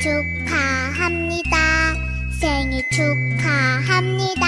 축하합니다 생일 축하합니다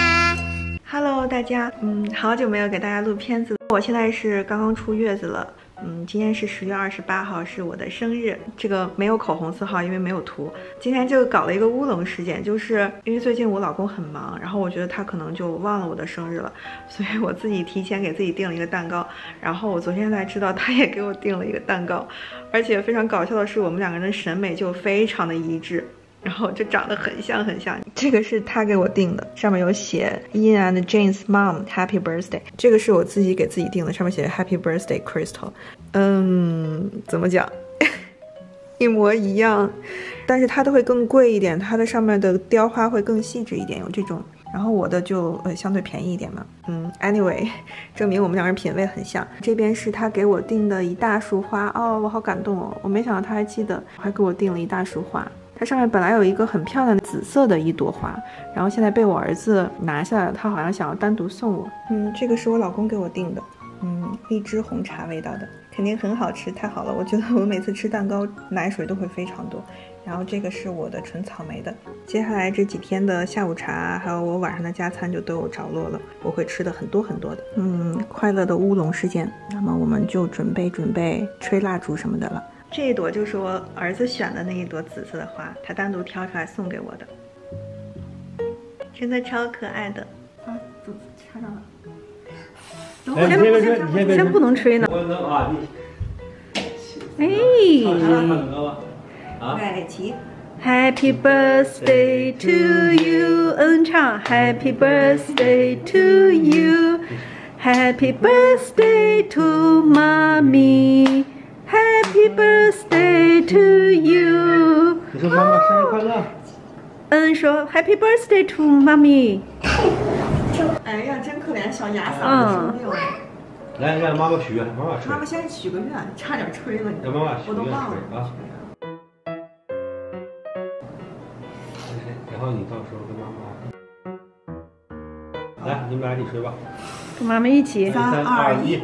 Hello，大家，嗯，好久没有给大家录片子了。我现在是刚刚出月子了， 嗯，今天是十月二十八号，是我的生日。这个没有口红色号，因为没有涂。今天就搞了一个乌龙事件，就是因为最近我老公很忙，然后我觉得他可能就忘了我的生日了，所以我自己提前给自己订了一个蛋糕。然后我昨天才知道，他也给我订了一个蛋糕，而且非常搞笑的是，我们两个人的审美就非常的一致。然后就长得很像很像，这个是他给我订的，上面有写 Ian and Jane's mom Happy Birthday。这个是我自己给自己订的，上面写 Happy Birthday Crystal。嗯，怎么讲？一模一样，但是它的会更贵一点，它的上面的雕花会更细致一点，有这种。然后我的就呃相对便宜一点嘛。嗯，Anyway，证明我们两人品味很像。这边是他给我订的一大束花哦，我好感动哦，我没想到他还记得，还给我订了一大束花。它上面本来有一个很漂亮的紫色的一朵花，然后现在被我儿子拿下来了，他好像想要单独送我。嗯，这个是我老公给我订的，嗯，荔枝红茶味道的，肯定很好吃，太好了！我觉得我每次吃蛋糕奶水都会非常多。然后这个是我的纯草莓的，接下来这几天的下午茶还有我晚上的加餐就都有着落了，我会吃的很多很多的。嗯，快乐的乌龙事件，那么我们就准备准备吹蜡烛什么的了。这一朵就是我儿子选的那一朵紫色的花，他单独挑出来送给我的，真的超可爱的。啊，主子插上了。先别吹，你先别先不能吹呢。我能啊，哎你唱唱唱歌吧。啊，对，起。Happy birthday to you，嗯，唱 Happy birthday to you，Happy birthday to mommy。Happy birthday to you！你说妈妈生日快乐。嗯，说 Happy birthday to mommy。哎呀，真小哑嗓子生病了。来，让妈妈许愿，妈妈吹。妈妈先许个愿，差点吹了你。让妈妈许愿我都忘了吹啊。然后你到时候跟妈妈。来，你们俩一起吹吧。跟妈妈一起。三二一。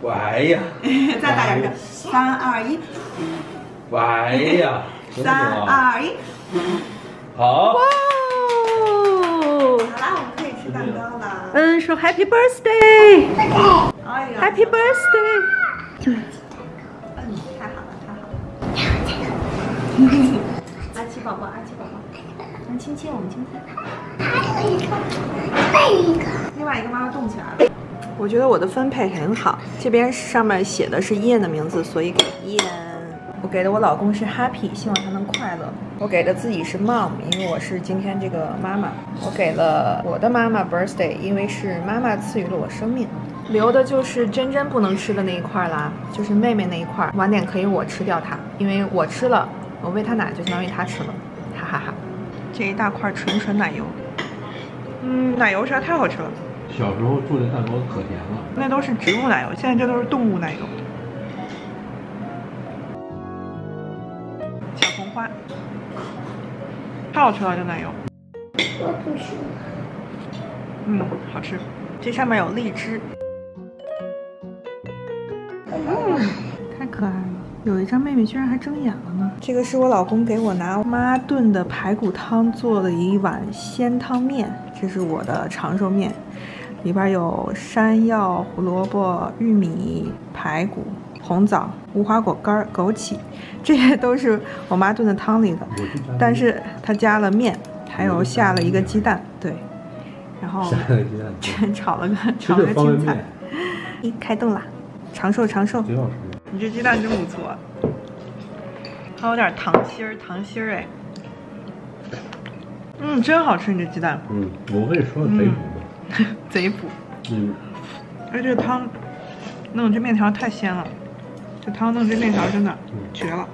喂呀，再大点声，三二一，喂呀，三啊二一。好。哇哦！好啦，我们可以吃蛋糕了。嗯，说 Happy birthday。哎呀，Happy birthday。嗯，太好了，太好了。阿奇宝宝，阿奇宝宝，能亲亲我们亲亲。还有一个，还有一个，另外一个妈妈动起来了。我觉得我的分配很好，这边上面写的是燕的名字，所以给燕。我给的我老公是 Happy，希望他能快乐。我给的自己是 Mom，因为我是今天这个妈妈。我给了我的妈妈 Birthday，因为是妈妈赐予了我生命。留的就是真真不能吃的那一块啦，就是妹妹那一块，晚点可以我吃掉它，因为我吃了，我喂她奶就相当于她吃了，哈哈哈。这一大块纯纯奶油，嗯，奶油实在太好吃了。小时候做的蛋糕可甜了。那都是植物奶油，现在这都是动物奶油。太好吃了，这奶油。我不吃。嗯，好吃。这上面有荔枝。嗯，太可爱了。有一张妹妹居然还睁眼了呢。这个是我老公给我拿妈炖的排骨汤做的一碗鲜汤面，这是我的长寿面。里边有山药、胡萝卜、玉米、排骨、红枣、无花果干、枸杞，这些都是我妈炖的汤里的。但是她加了面，还有下了一个鸡蛋，对，然后炒了个炒了个青菜一。，开动啦！长寿长寿！挺好吃。你这鸡蛋真不错，还有点糖心儿，糖心儿哎。嗯，真好吃，你这鸡蛋，嗯，我跟你说贼补。贼补。嗯，而且这汤弄这面条太鲜了，这汤弄这面条真的嗯绝了。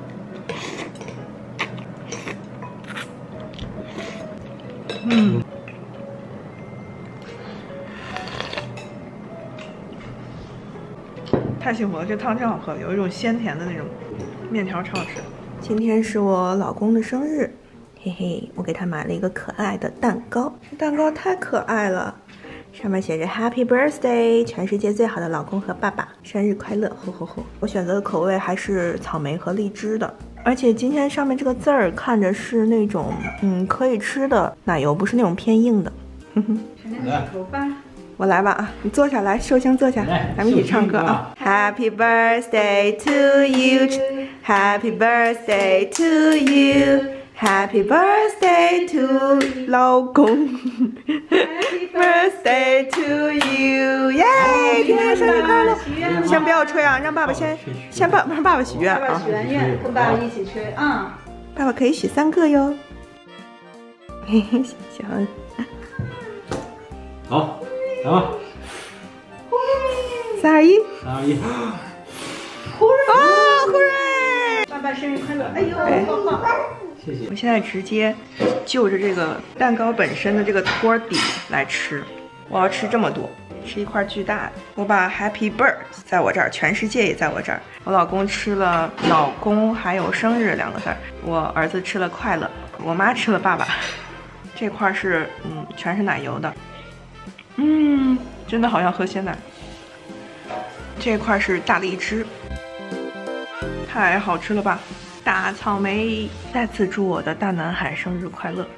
嗯，太幸福了，这汤真好喝，有一种鲜甜的那种，面条超好吃。今天是我老公的生日，嘿嘿，我给他买了一个可爱的蛋糕，这蛋糕太可爱了。上面写着 Happy Birthday，全世界最好的老公和爸爸，生日快乐！吼吼吼！我选择的口味还是草莓和荔枝的，而且今天上面这个字儿看着是那种嗯可以吃的奶油，不是那种偏硬的。来，我来吧啊，你坐下来，寿星坐下，来咱们一起唱歌啊。Happy birthday to you, Happy birthday to you, Happy birthday to 老公，Happy birthday to you，耶！甜甜生日快乐！先不要吹啊，让爸爸先先爸让爸爸许愿啊。许完愿，跟爸爸一起吹啊！爸爸可以许三个哟。嘿嘿，小恩，好，来吧，三二一，三二一，啊，呼瑞！爸爸生日快乐！哎呦，哎棒棒！我。现在直接就着这个蛋糕本身的这个托底来吃，我要吃这么多，吃一块巨大的。我把 Happy Birth 在我这儿，全世界也在我这儿。我老公吃了老公还有生日两个字儿，我儿子吃了快乐，我妈吃了爸爸。这块是嗯，全是奶油的，嗯，真的好像喝鲜奶。这块是大荔枝，太好吃了吧！大草莓，再次祝我的大男孩生日快乐！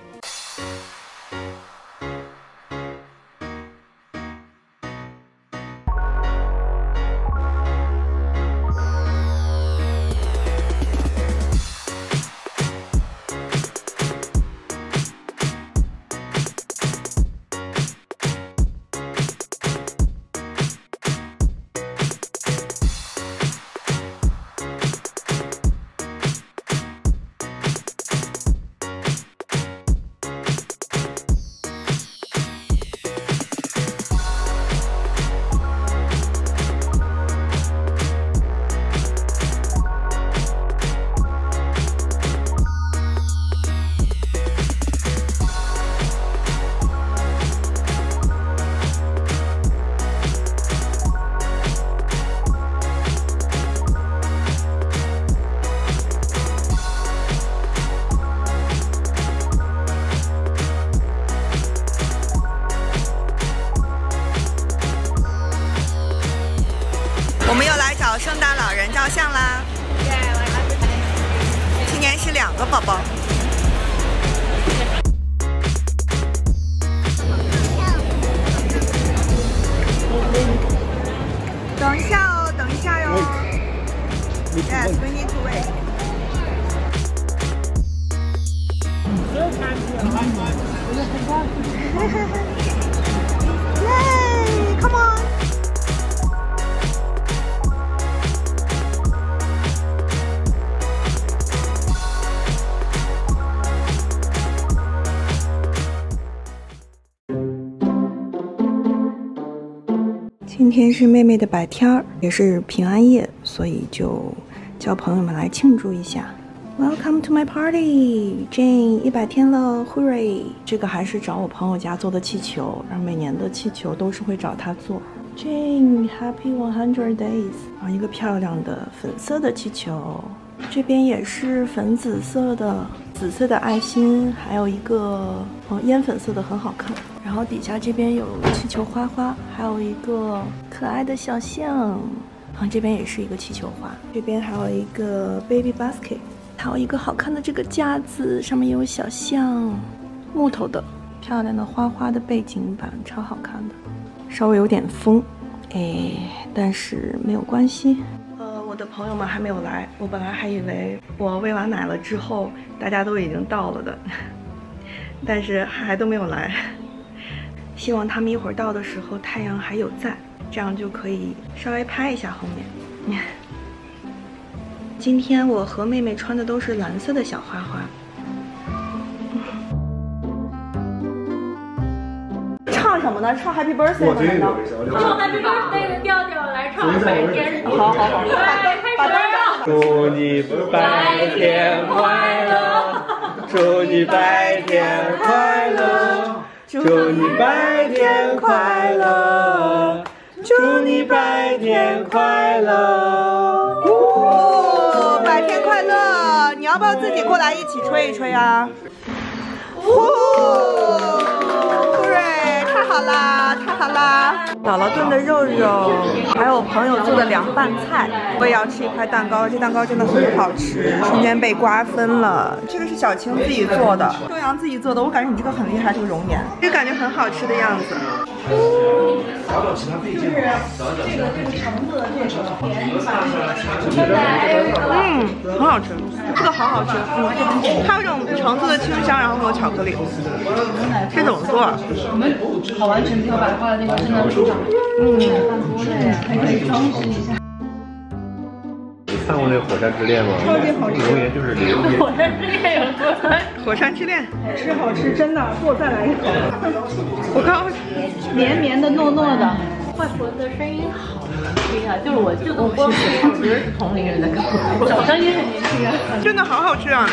个宝宝。等一下哦，等一下哟。Yes, we need to wait. Yay! Come on. 今天是妹妹的百天儿，也是平安夜，所以就叫朋友们来庆祝一下。Welcome to my party, Jane！一百天了，hurry！这个还是找我朋友家做的气球，然后每年的气球都是会找他做。Jane，Happy One Hundred Days！啊，一个漂亮的粉色的气球，这边也是粉紫色的，紫色的爱心，还有一个哦烟粉色的很好看。然后底下这边有气球花花，还有一个可爱的小象，然后，这边也是一个气球花，这边还有一个 baby basket，还有一个好看的这个架子，上面有小象，木头的，漂亮的花花的背景板，超好看的，稍微有点风，哎，但是没有关系。呃，我的朋友们还没有来，我本来还以为我喂完奶了之后，大家都已经到了的，但是还都没有来。希望他们一会儿到的时候太阳还有在，这样就可以稍微拍一下后面。今天我和妹妹穿的都是蓝色的小花花。唱什么呢？唱 Happy Birthday 吗？难道？用 Happy Birthday 的调调来唱。好好好，来，开始。祝你白天快乐，祝你白天快乐，祝你百天快乐，祝你百天快乐。哦，百天快乐！你要不要自己过来一起吹一吹啊？哦，好好啦，太好啦！姥姥炖的肉肉，还有朋友做的凉拌菜，我也要吃一块蛋糕，这蛋糕真的很好吃，瞬间被瓜分了。这个是小青自己做的，周洋自己做的，我感觉你这个很厉害，这个熔岩，就感觉很好吃的样子。就是这个这个橙子的这个嗯，很好吃，这个好好吃，嗯，它有种橙子的清香，然后和巧克力，这怎么做？好完全没有把它放在那个圣诞树上，嗯，还可以装饰一下。你看过那个《火山之恋》吗？超级好吃榴莲就是榴莲。火山之恋有多难？火山之恋，好吃好吃，真的，给我再来一口。我刚刚绵绵的糯糯的，外婆的声音好年轻啊！就是我就我光我觉得是同龄人在跟我说，长相也很年轻啊。真的好好吃啊！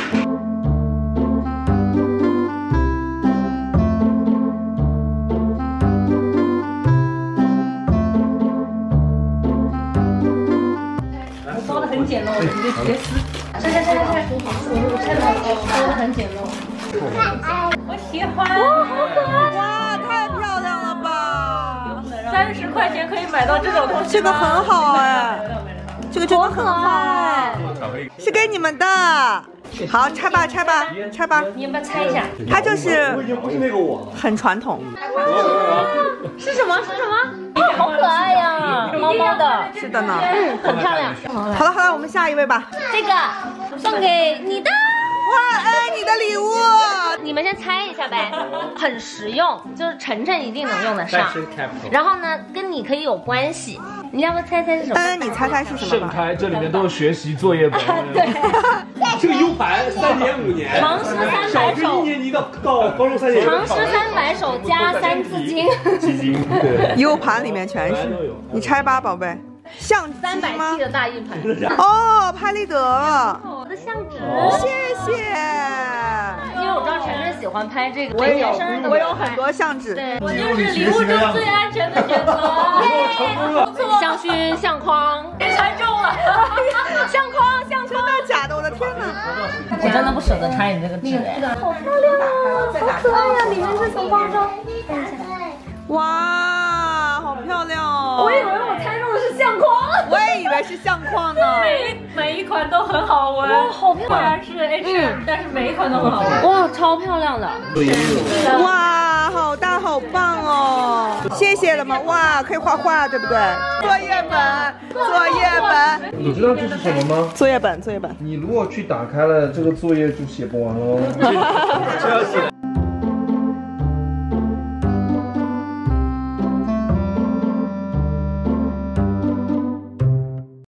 很简陋，你就直接撕。拆拆拆拆拆，我拆的包的很简陋。我喜欢，哇，好可爱！哇，太漂亮了吧！三十块钱可以买到这种东西这个很好哎，这个真的很好哎，是给你们的。好，拆吧，拆吧，拆吧。你要不要猜一下？它就是已经不是那个我。很传统，是什么？是什么？好可爱呀，猫猫的，是的呢。嗯，很漂亮。好了好了，我们下一位吧。这个送给你的，哇，哎，你的礼物，你们先猜一下呗，很实用，就是晨晨一定能用得上。然后呢，跟你可以有关系，你要不猜猜是什么？恩，你猜猜是什么吧？盛开，这里面都是学习作业本。对，这个 U 盘三年五年，长诗三小学一百首，年级到到高中三年级。长诗三百首加三字经，基金 对。U 盘里面全是，你拆吧，宝贝。相机三百吗 T？的大硬盘，哦，拍立得，我的相纸。谢谢。因为我知道晨晨喜欢拍这个，我也有我有很多相纸。对，我就是礼物中最安全的选择。不错，香薰、相框，真的不舍得拆你这个纸哎。好漂亮啊！再打开，哎呀，里面这层包装，哇，好漂亮哦！我以为我猜中的是相框。我也以为是相框呢。每一每一款都很好闻，哇，好漂亮！虽然是 H，但是每一款都很好闻。哇，超漂亮的。哇，好大，好棒哦！谢谢了吗？哇，可以画画，对不对？作业本，作业本，你知道这是什么吗？作业本，作业本。你如果去打开了这个作业就写不完喽。